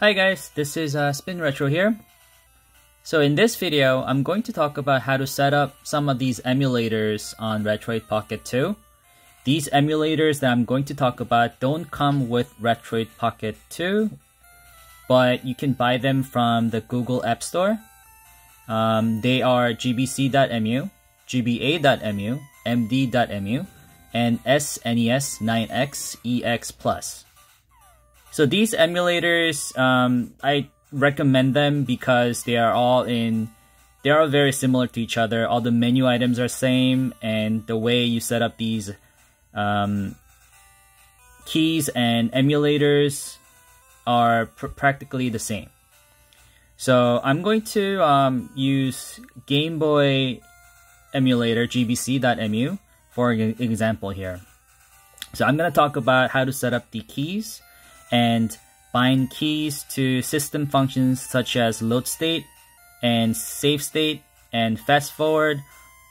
Hi guys, this is uh, Spin Retro here. So in this video, I'm going to talk about how to set up some of these emulators on Retroid Pocket 2. These emulators that I'm going to talk about don't come with Retroid Pocket 2, but you can buy them from the Google App Store. Um, they are gbc.emu, gba.emu, md.emu, and SNES 9X EX+. So these emulators, um, I recommend them because they are all in, they are all very similar to each other. All the menu items are same, and the way you set up these um, keys and emulators are pr practically the same. So I'm going to um, use Game Boy emulator gbc.emu for example here. So I'm going to talk about how to set up the keys and bind keys to system functions such as load state and save state and fast forward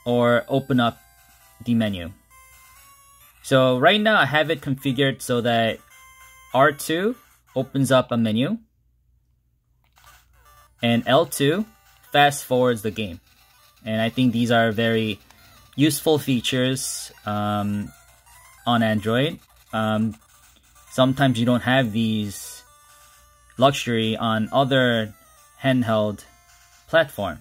or open up the menu. So right now I have it configured so that R2 opens up a menu and L2 fast forwards the game. And I think these are very useful features um, on Android. Um, sometimes you don't have these luxury on other handheld platform.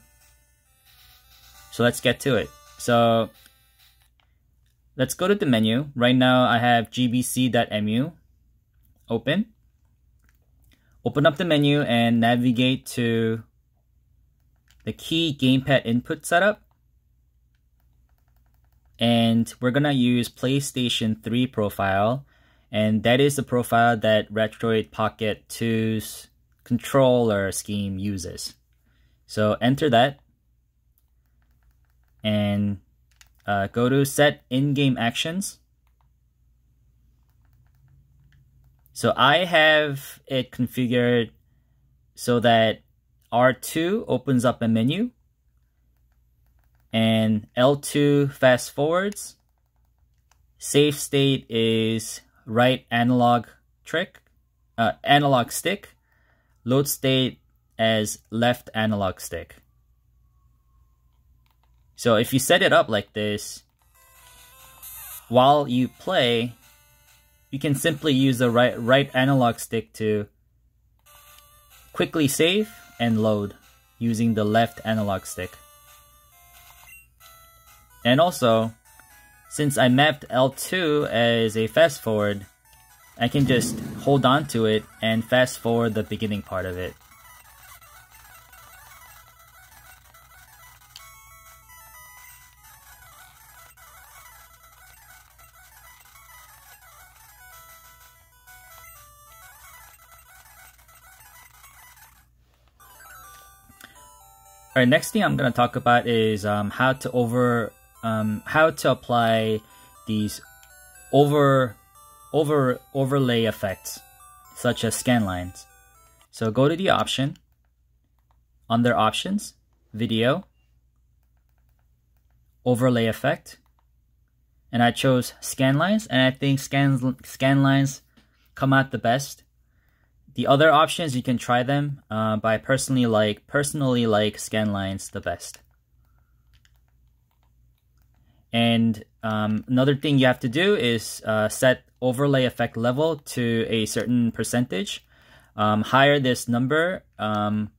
So let's get to it. So let's go to the menu. Right now I have gbc.emu open. Open up the menu and navigate to the key gamepad input setup. And we're gonna use PlayStation 3 profile and that is the profile that Retroid Pocket 2's controller scheme uses. So enter that and uh, go to set in-game actions. So I have it configured so that R2 opens up a menu and L2 fast forwards. Save state is right analog trick, uh, analog stick, load state as left analog stick. So if you set it up like this, while you play, you can simply use the right, right analog stick to quickly save and load using the left analog stick. And also, since I mapped L2 as a fast forward, I can just hold on to it and fast forward the beginning part of it. Alright, next thing I'm going to talk about is um, how to over um, how to apply these over over overlay effects such as scan lines. So go to the option under options, video, overlay effect, and I chose scan lines and I think scan scan lines come out the best. The other options you can try them, uh, but I personally like personally like scan lines the best. And um, another thing you have to do is uh, set overlay effect level to a certain percentage. Um, higher this number um,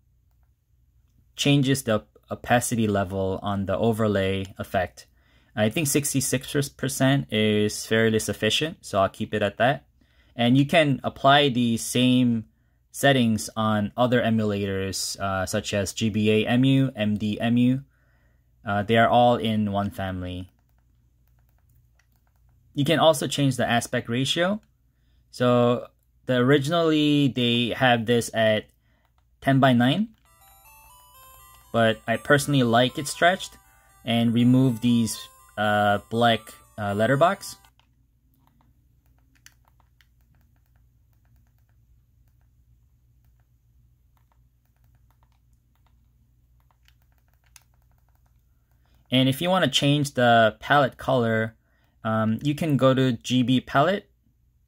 changes the opacity level on the overlay effect. I think 66% is fairly sufficient, so I'll keep it at that. And you can apply the same settings on other emulators uh, such as GBA-EMU, MD-EMU. Uh, they are all in one family. You can also change the aspect ratio. So the originally they have this at 10 by 9 but I personally like it stretched and remove these uh, black uh, letterbox. And if you want to change the palette color, um, you can go to GB palette.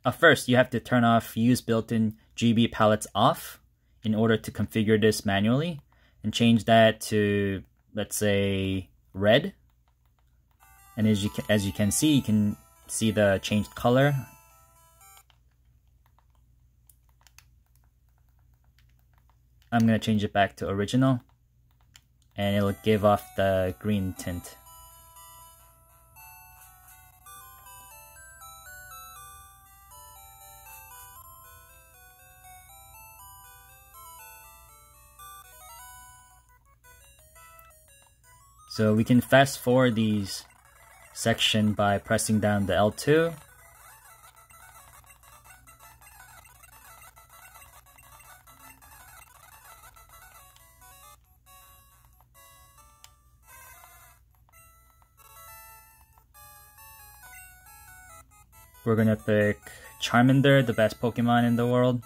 Uh, first, you have to turn off use built-in GB palettes off in order to configure this manually and change that to let's say red. And as you can, as you can see you can see the changed color. I'm gonna change it back to original and it'll give off the green tint So we can fast forward these section by pressing down the L2. We're gonna pick Charmander, the best Pokemon in the world.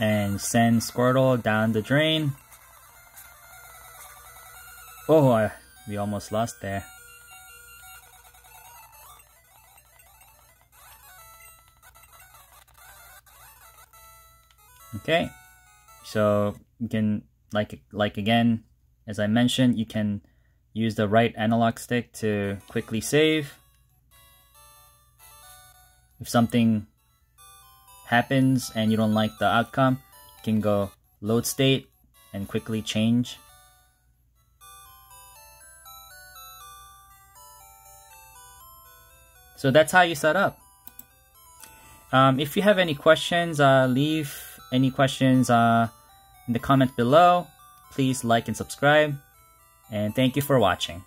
And send Squirtle down the drain. Oh, I, we almost lost there. Okay, so you can like like again, as I mentioned, you can use the right analog stick to quickly save. If something happens and you don't like the outcome, you can go load state and quickly change. So that's how you set up. Um, if you have any questions, uh, leave any questions uh, in the comment below. Please like and subscribe. And thank you for watching.